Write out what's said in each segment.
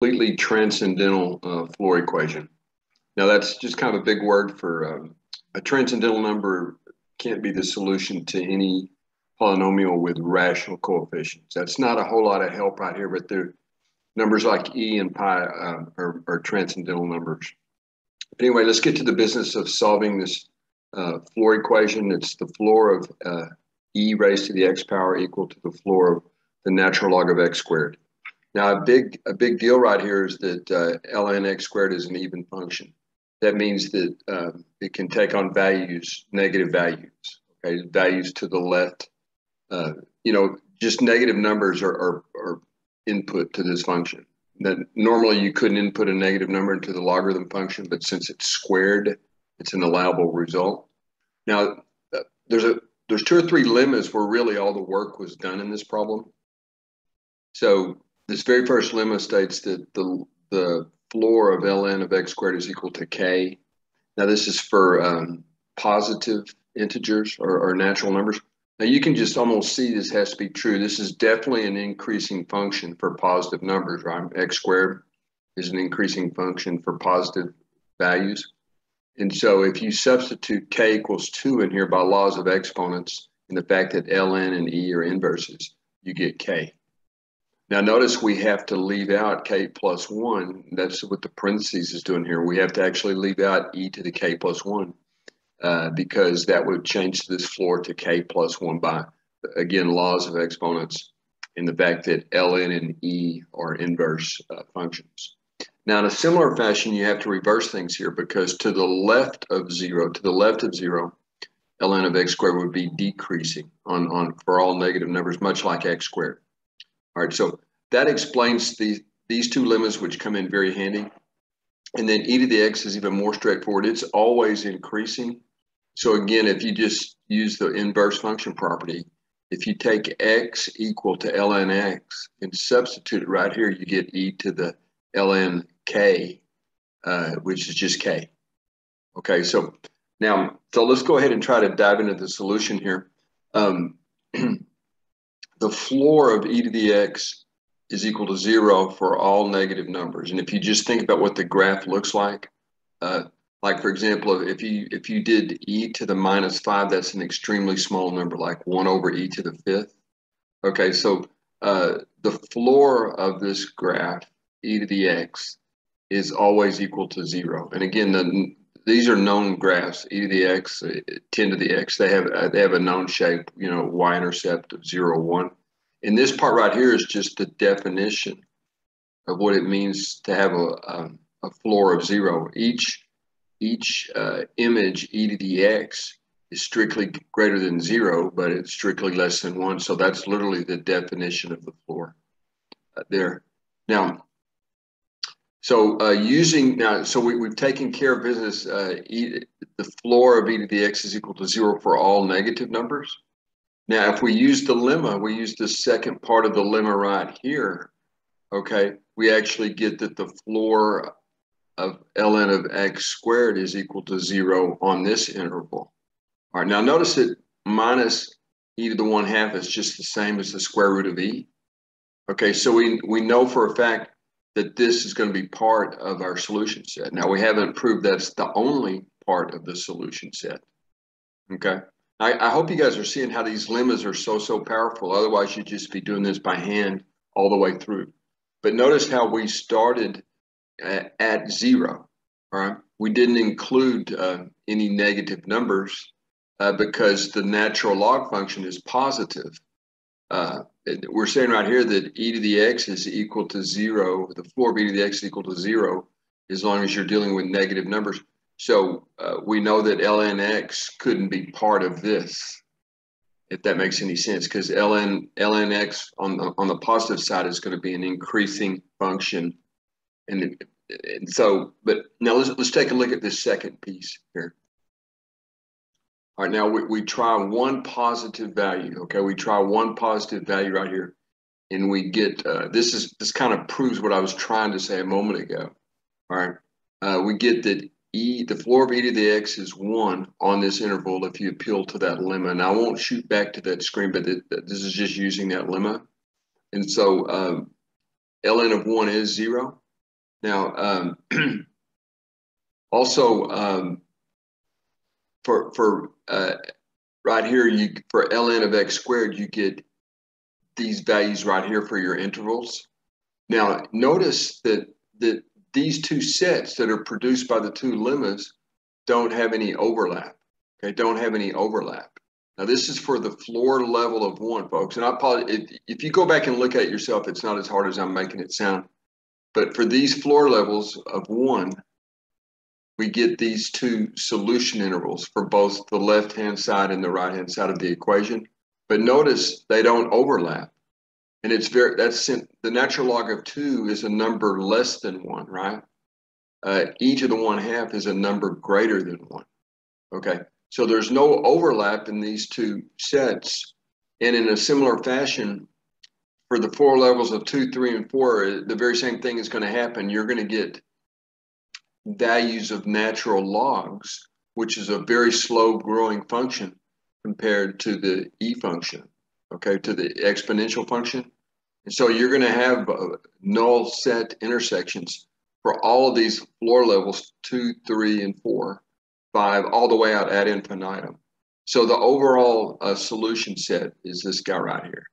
completely transcendental uh, floor equation. Now that's just kind of a big word for um, a transcendental number can't be the solution to any polynomial with rational coefficients. That's not a whole lot of help right here, but the numbers like e and pi uh, are, are, transcendental numbers. But anyway, let's get to the business of solving this uh, floor equation. It's the floor of uh, e raised to the x power equal to the floor of the natural log of x squared. Now, a big a big deal right here is that uh, ln x squared is an even function. That means that um, it can take on values, negative values, okay, values to the left. Uh, you know, just negative numbers are, are, are input to this function. That normally you couldn't input a negative number into the logarithm function, but since it's squared, it's an allowable result. Now, uh, there's a there's two or three lemmas where really all the work was done in this problem. So this very first lemma states that the, the floor of ln of x squared is equal to k. Now this is for um, positive integers or, or, natural numbers. Now you can just almost see this has to be true. This is definitely an increasing function for positive numbers, right? x squared is an increasing function for positive values. And so if you substitute k equals 2 in here by laws of exponents and the fact that ln and e are inverses, you get k. Now notice we have to leave out k plus 1. That's what the parentheses is doing here. We have to actually leave out e to the k plus 1 uh, because that would change this floor to k plus 1 by, again, laws of exponents and the fact that ln and e are inverse uh, functions. Now in a similar fashion, you have to reverse things here because to the left of 0, to the left of 0, ln of x squared would be decreasing on, on for all negative numbers, much like x squared. All right, so that explains the, these two lemmas, which come in very handy. And then e to the x is even more straightforward. It's always increasing. So again, if you just use the inverse function property, if you take x equal to ln x and substitute it right here, you get e to the ln k, uh, which is just k. Okay, so now, so let's go ahead and try to dive into the solution here. Um, the floor of e to the x is equal to zero for all negative numbers. And if you just think about what the graph looks like, uh, like for example, if you if you did e to the minus five, that's an extremely small number, like one over e to the fifth. Okay, so uh, the floor of this graph, e to the x, is always equal to zero. And again, the, these are known graphs, e to the x, uh, 10 to the x. They have uh, they have a known shape, you know, y-intercept of zero, one. And this part right here is just the definition of what it means to have a, a, a floor of zero. Each each uh, image e to the x is strictly greater than zero, but it's strictly less than one. So that's literally the definition of the floor uh, there. Now, so uh, using now, so we, we've taken care of business. Uh, e, the floor of e to the x is equal to zero for all negative numbers. Now, if we use the lemma, we use the second part of the lemma right here. Okay, we actually get that the floor of ln of x squared is equal to zero on this interval. All right, now notice that minus e to the one half is just the same as the square root of e. Okay, so we, we know for a fact that this is going to be part of our solution set. Now we haven't proved that's the only part of the solution set. Okay. I, I hope you guys are seeing how these lemmas are so, so powerful. Otherwise you'd just be doing this by hand all the way through. But notice how we started at, at zero, all right? We didn't include uh, any negative numbers uh, because the natural log function is positive. Uh, we're saying right here that e to the x is equal to zero, the floor of e to the x is equal to zero as long as you're dealing with negative numbers. So uh, we know that ln x couldn't be part of this, if that makes any sense, because ln ln x on the on the positive side is going to be an increasing function, and, and so. But now let's let's take a look at this second piece here. All right, now we, we try one positive value. Okay, we try one positive value right here, and we get uh, this is this kind of proves what I was trying to say a moment ago. All right, uh, we get that e the floor of e to the x is one on this interval if you appeal to that lemma. Now I won't shoot back to that screen, but it, this is just using that lemma, and so um, ln of one is zero. Now, um, also um, for for uh, right here, you for ln of x squared, you get these values right here for your intervals. Now, notice that that these two sets that are produced by the two lemmas don't have any overlap. Okay, don't have any overlap. Now, this is for the floor level of one, folks. And I apologize if, if you go back and look at it yourself, it's not as hard as I'm making it sound. But for these floor levels of one, we get these two solution intervals for both the left-hand side and the right-hand side of the equation. But notice they don't overlap. And it's very, that's the natural log of two is a number less than one, right? Uh, e to the one half is a number greater than one. Okay. So there's no overlap in these two sets. And in a similar fashion, for the four levels of two, three, and four, the very same thing is going to happen. You're going to get values of natural logs, which is a very slow growing function compared to the e function, okay, to the exponential function. And so you're going to have uh, null set intersections for all of these floor levels, two, three, and four, five, all the way out ad infinitum. So the overall uh, solution set is this guy right here.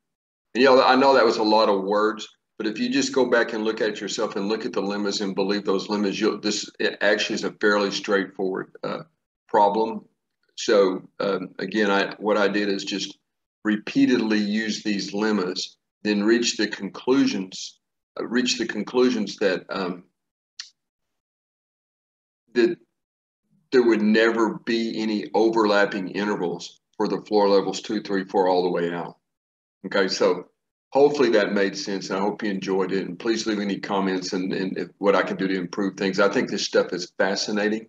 And you know, I know that was a lot of words, but if you just go back and look at yourself and look at the lemmas and believe those lemmas, you'll, this actually is a fairly straightforward uh, problem. So um, again, I, what I did is just repeatedly use these lemmas, then reach the conclusions, uh, reach the conclusions that um, that there would never be any overlapping intervals for the floor levels two, three, four, all the way out. Okay, so hopefully that made sense. And I hope you enjoyed it. And please leave any comments and, and what I can do to improve things. I think this stuff is fascinating,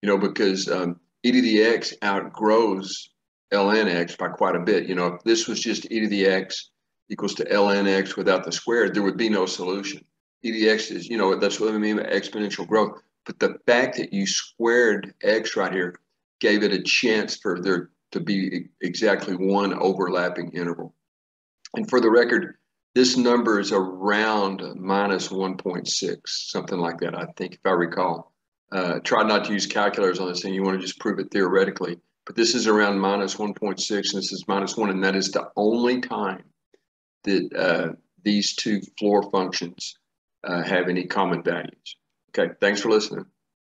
you know, because um, e to the x outgrows ln x by quite a bit. You know, if this was just e to the x equals to ln x without the squared, there would be no solution. e to the x is, you know, that's what I mean by exponential growth. But the fact that you squared x right here gave it a chance for there to be exactly one overlapping interval. And for the record, this number is around minus 1.6, something like that, I think, if I recall. Uh, try not to use calculators on this thing. You want to just prove it theoretically. But this is around minus 1.6, and this is minus 1, and that is the only time that uh, these two floor functions uh, have any common values. Okay, thanks for listening.